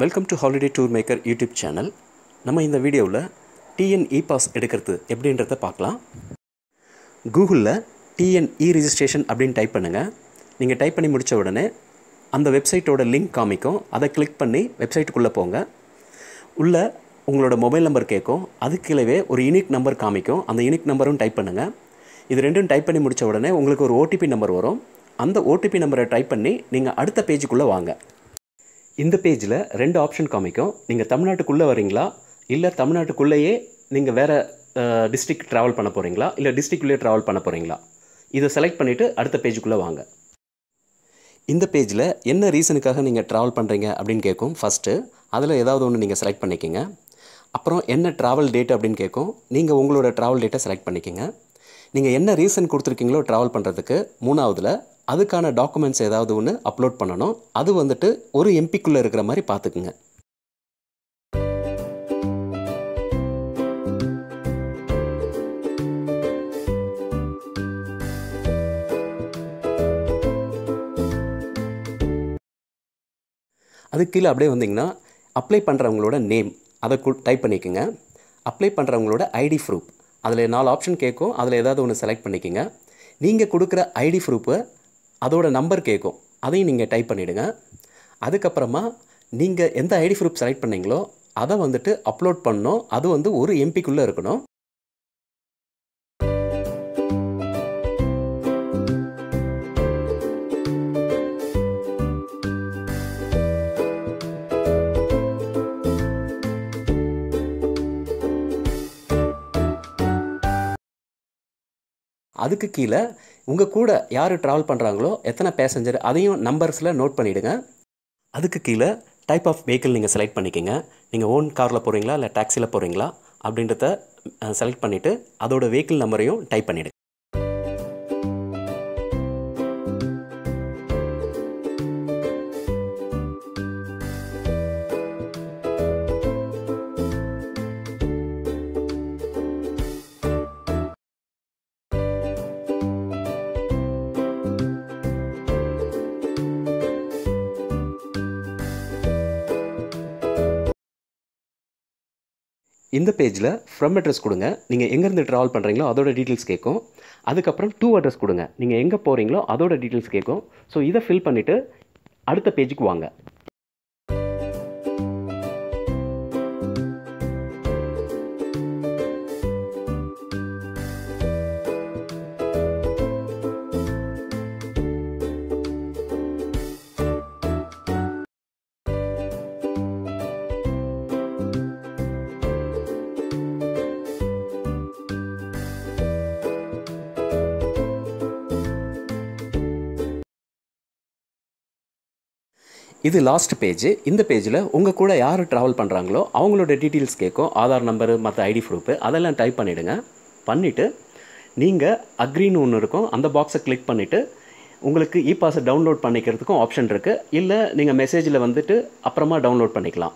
Welcome to holiday tour maker YouTube channel நம்ம இந்த வீடியோவில் டிஎன் இ பாஸ் எடுக்கிறது எப்படின்றத பார்க்கலாம். கூகுளில் டிஎன் இ ரிஜிஸ்ட்ரேஷன் அப்படின்னு டைப் பண்ணுங்கள் நீங்கள் டைப் பண்ணி முடித்த உடனே அந்த வெப்சைட்டோட லிங்க் காமிக்கும். அதை கிளிக் பண்ணி வெப்சைட்டுக்குள்ளே போங்க. உள்ள உங்களோட மொபைல் நம்பர் கேட்கும். அதுக்கு ஒரு யூனிக் நம்பர் காமிக்கும். அந்த யூனிக் நம்பரும் டைப் பண்ணுங்கள் இது ரெண்டும் டைப் பண்ணி முடித்த உடனே உங்களுக்கு ஒரு ஓடிபி நம்பர் வரும். அந்த ஓடிபி நம்பரை டைப் பண்ணி நீங்கள் அடுத்த பேஜுக்குள்ளே வாங்க. இந்த பேஜில் ரெண்டு ஆப்ஷன் காமிக்கும். நீங்கள் தமிழ்நாட்டுக்குள்ளே வரீங்களா இல்லை தமிழ்நாட்டுக்குள்ளேயே நீங்கள் வேறு டிஸ்ட்ரிக்ட் ட்ராவல் பண்ண போகிறீங்களா இல்லை டிஸ்ட்ரிக்ட்லேயே ட்ராவல் பண்ண போகிறீங்களா இதை செலக்ட் பண்ணிவிட்டு அடுத்த பேஜுக்குள்ளே வாங்க. இந்த பேஜில் என்ன ரீசனுக்காக நீங்கள் ட்ராவல் பண்ணுறீங்க அப்படின்னு கேட்கும் ஃபஸ்ட்டு அதில் ஏதாவது ஒன்று நீங்கள் செலக்ட் பண்ணிக்கோங்க. அப்புறம் என்ன ட்ராவல் டேட் அப்படின்னு கேட்கும் நீங்கள் உங்களோட ட்ராவல் டேட்டை செலக்ட் பண்ணிக்கோங்க. நீங்கள் என்ன ரீசன் கொடுத்துருக்கீங்களோ ட்ராவல் பண்ணுறதுக்கு மூணாவதில் அதுக்கான டாக்குமெண்ட்ஸ் ஏதாவது ஒன்று அப்லோட் பண்ணணும். அது வந்துட்டு ஒரு எம்பிக்குள்ளே இருக்கிற மாதிரி பார்த்துக்குங்க. அதுக்கு கீழே அப்படியே வந்தீங்கன்னா அப்ளை பண்ணுறவங்களோட நேம் அதை டைப் பண்ணிக்கோங்க. அப்ளை பண்ணுறவங்களோட ஐடி ப்ரூஃப் அதில் நாலு ஆப்ஷன் கேட்கும். அதில் ஏதாவது ஒன்று செலக்ட் பண்ணிக்கோங்க. நீங்கள் கொடுக்குற ஐடி ப்ரூஃபை அதோட நம்பர் கேட்கும் அதையும் நீங்கள் டைப் பண்ணிவிடுங்க அதுக்கப்புறமா நீங்கள் எந்த ஐடி ப்ரூஃப் செலக்ட் பண்ணீங்களோ அதை வந்துட்டு அப்லோட் பண்ணணும். அது வந்து ஒரு எம்பிக்குள்ளே இருக்கணும். அதுக்கு கீழே உங்கள் கூட யார் ட்ராவல் பண்ணுறாங்களோ எத்தனை பேசஞ்சர் அதையும் நம்பர்ஸில் நோட் பண்ணிவிடுங்க அதுக்கு கீழே டைப் ஆஃப் வெஹிக்கிள் நீங்கள் செலக்ட் பண்ணிக்கோங்க. நீங்கள் ஓன் காரில் போகிறீங்களா இல்லை டாக்ஸியில் போகிறீங்களா அப்படின்றத செலக்ட் பண்ணிவிட்டு அதோட வெஹிக்கிள் நம்பரையும் டைப் பண்ணிவிடுங்க இந்த பேஜில் ஃப்ரம் அட்ரஸ் கொடுங்க. நீங்கள் எங்கேருந்து ட்ராவல் பண்ணுறீங்களோ அதோட டீட்டெயில்ஸ் கேட்கும். அதுக்கப்புறம் டூ அட்ரஸ் கொடுங்க. நீங்கள் எங்கே போகிறீங்களோ அதோட டீட்டெயில்ஸ் கேட்கும். ஸோ இதை ஃபில் பண்ணிவிட்டு அடுத்த பேஜுக்கு வாங்க. இது லாஸ்ட் பேஜ் இந்த பேஜில் உங்கள் கூட யார் ட்ராவல் பண்ணுறாங்களோ அவங்களோட டீட்டெயில்ஸ் கேட்கும். ஆதார் நம்பரு மற்ற ஐடி ப்ரூஃபு அதெல்லாம் டைப் பண்ணிவிடுங்க பண்ணிவிட்டு நீங்கள் அக்ரின்னு ஒன்று இருக்கும். அந்த பாக்ஸை கிளிக் பண்ணிவிட்டு உங்களுக்கு இ பாஸை டவுன்லோட் பண்ணிக்கிறதுக்கும் ஆப்ஷன் இருக்குது இல்லை நீங்கள் மெசேஜில் வந்துட்டு அப்புறமா டவுன்லோட் பண்ணிக்கலாம்.